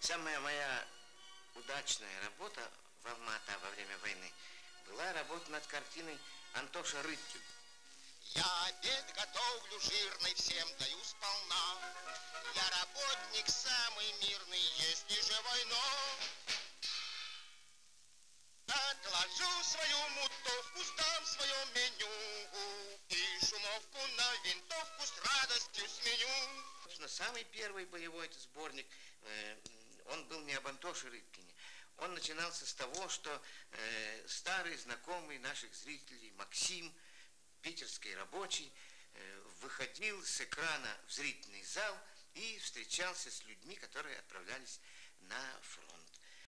Самая моя удачная работа в Алма-Ата во время войны была работа над картиной Антоша Рыбкин. Я обед готовлю жирный, всем даю сполна. Я работник самый мирный, если же война. Отложу свою мутовку, сдам свое меню И шумовку на винтовку с радостью сменю. Собственно, самый первый боевой сборник, э, он был не об Антоше Рыбкине. Он начинался с того, что э, старый знакомый наших зрителей Максим, питерский рабочий, э, выходил с экрана в зрительный зал и встречался с людьми, которые отправлялись на фронт.